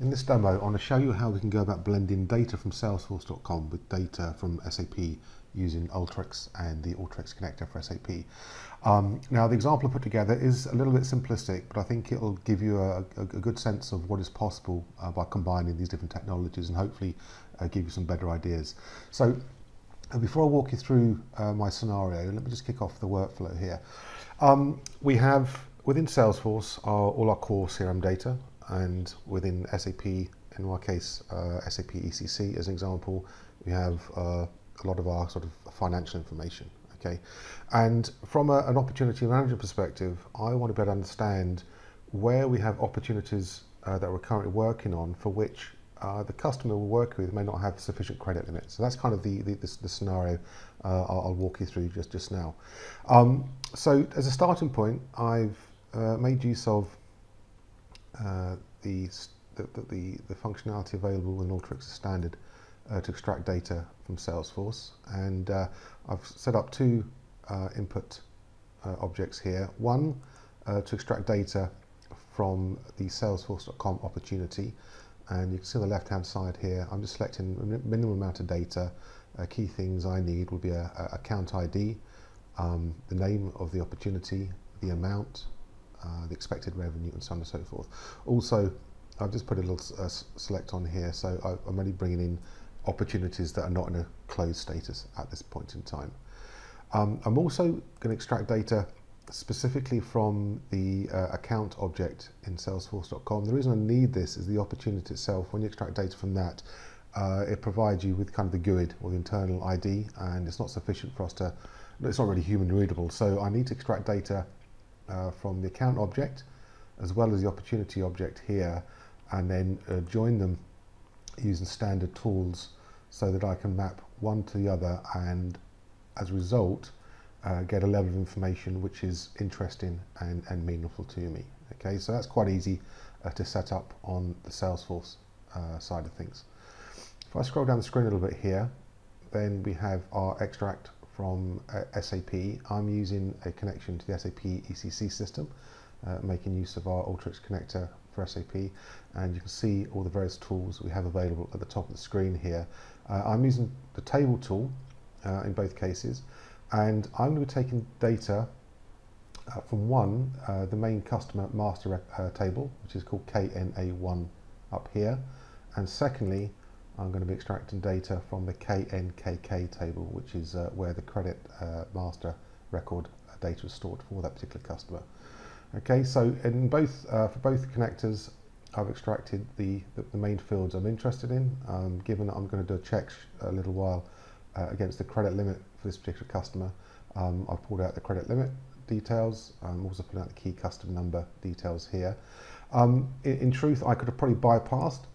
In this demo, I want to show you how we can go about blending data from Salesforce.com with data from SAP using Alteryx and the Alteryx connector for SAP. Um, now, the example I put together is a little bit simplistic, but I think it'll give you a, a, a good sense of what is possible uh, by combining these different technologies and hopefully uh, give you some better ideas. So, uh, before I walk you through uh, my scenario, let me just kick off the workflow here. Um, we have within Salesforce our, all our core CRM data, and within SAP, in our case, uh, SAP ECC as an example, we have uh, a lot of our sort of financial information. Okay, and from a, an opportunity manager perspective, I want to better understand where we have opportunities uh, that we're currently working on for which uh, the customer we're working with may not have sufficient credit limit. So that's kind of the, the, the, the scenario uh, I'll, I'll, walk you through just, just now. Um, so as a starting point, I've uh, made use of uh, the, the, the, the, functionality available in Alteryx is standard uh, to extract data from Salesforce. And uh, I've set up two uh, input objects here. One to extract data from the Salesforce.com opportunity. And you can see on the left-hand side here, I'm just selecting a minimum amount of data. key things I need will be a, a account ID, um, the name of the opportunity, the amount, uh, the expected revenue and so on and so forth. Also, I've just put a little uh, select on here, so I, am only bringing in opportunities that are not in a closed status at this point in time. Um, I'm also going to extract data specifically from the uh, account object in salesforce.com. The reason I need this is the opportunity itself. When you extract data from that, uh, it provides you with kind of the GUID or the internal ID, and it's not sufficient for us to, it's not really human readable. So I need to extract data uh, from the account object as well as the opportunity object here and then uh, join them using standard tools so that I can map one to the other and as a result uh, get a level of information which is interesting and, and meaningful to me. Okay, so that's quite easy uh, to set up on the Salesforce uh, side of things. If I scroll down the screen a little bit here, then we have our extract from uh, SAP. I'm using a connection to the SAP ECC system, uh, making use of our Alteryx connector for SAP, and you can see all the various tools we have available at the top of the screen here. Uh, I'm using the table tool uh, in both cases, and I'm going to be taking data uh, from one, uh, the main customer master table, which is called KNA1 up here, and secondly, I'm going to be extracting data from the KNKK table, which is uh, where the credit uh, master record data is stored for that particular customer. Okay, so in both uh, for both connectors, I've extracted the, the, the, main fields I'm interested in. Um, given that I'm going to do a check a little while uh, against the credit limit for this particular customer, um, I've pulled out the credit limit details. I'm also pulling out the key customer number details here. Um, in, in truth, I could have probably bypassed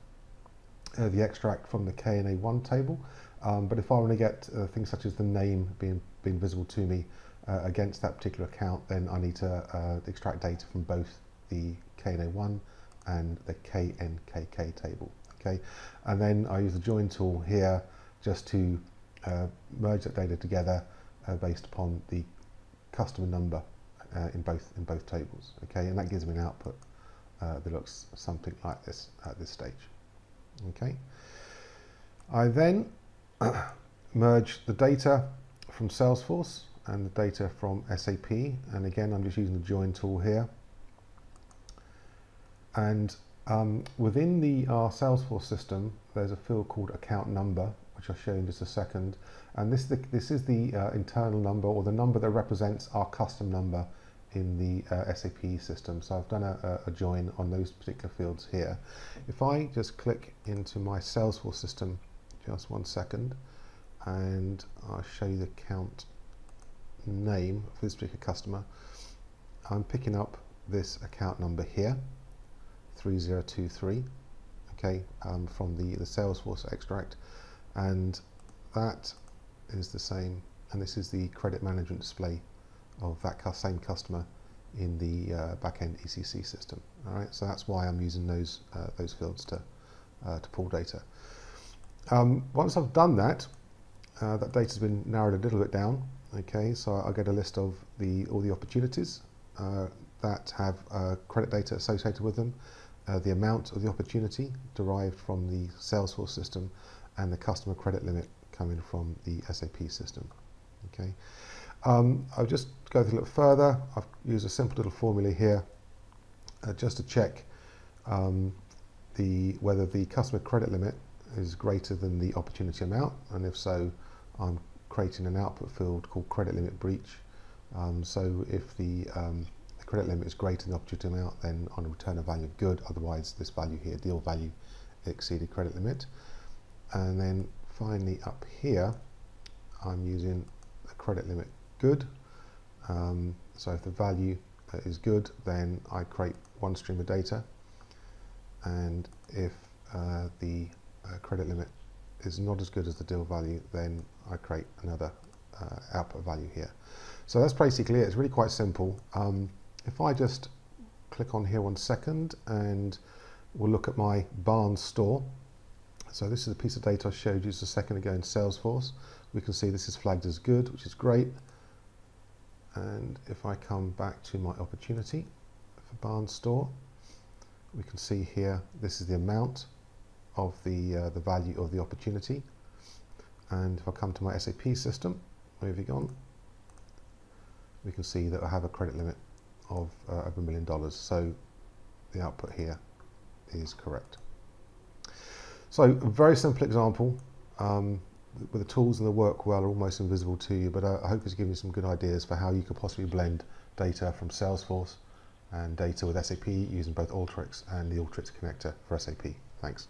uh, the extract from the KNA1 table. Um, but if I want to get uh, things such as the name being, being visible to me uh, against that particular account, then I need to uh, extract data from both the KNA1 and the KNKK table. Okay, and then I use the join tool here just to uh, merge that data together uh, based upon the customer number in both in both tables. Okay, and that gives me an output that looks something like this at this stage. Okay. I then merge the data from Salesforce and the data from SAP. And again, I'm just using the join tool here. And um, within the our Salesforce system, there's a field called account number, which I'll show you in just a second. And this, the, this is the uh, internal number or the number that represents our custom number in the uh, SAP system. So I've done a, a, join on those particular fields here. If I just click into my Salesforce system, just one second, and I'll show you the account name for this particular customer, I'm picking up this account number here, 3023, okay, um, from the, the Salesforce extract, and that is the same, and this is the credit management display of that same customer in the uh, backend ECC system. All right, so that's why I'm using those uh, those fields to uh, to pull data. Um, once I've done that, uh, that data's been narrowed a little bit down. Okay, so I get a list of the all the opportunities uh, that have uh, credit data associated with them, uh, the amount of the opportunity derived from the Salesforce system and the customer credit limit coming from the SAP system. Okay, um, I'll just go a little further. I've used a simple little formula here uh, just to check um, the whether the customer credit limit is greater than the opportunity amount, and if so, I'm creating an output field called credit limit breach. Um, so if the, um, the, credit limit is greater than the opportunity amount, then I'm return a value of good. Otherwise, this value here, deal value, exceeded credit limit. And then finally up here, I'm using a credit limit good. Um, so if the value is good, then I create one stream of data. And if uh, the uh, credit limit is not as good as the deal value, then I create another uh, output value here. So that's basically it. It's really quite simple. Um, if I just click on here one second and we'll look at my Barnes store. So this is a piece of data I showed you just a second ago in Salesforce. We can see this is flagged as good, which is great. And if I come back to my opportunity for barn store, we can see here this is the amount of the, uh, the value of the opportunity. And if I come to my SAP system, moving on, we can see that I have a credit limit of uh, over a million dollars. So the output here is correct. So a very simple example um, the tools and the work well are almost invisible to you, but I, I hope it's given you some good ideas for how you could possibly blend data from Salesforce and data with SAP using both Alteryx and the Alteryx connector for SAP. Thanks.